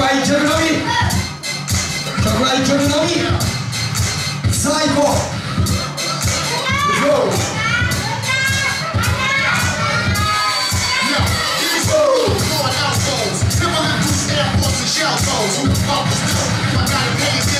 Czekaj, Czernowi! Czekaj, Go! Shell who the fuck is this? I got a baby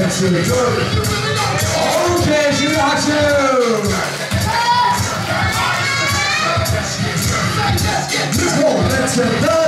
Okay, Junior Let's go.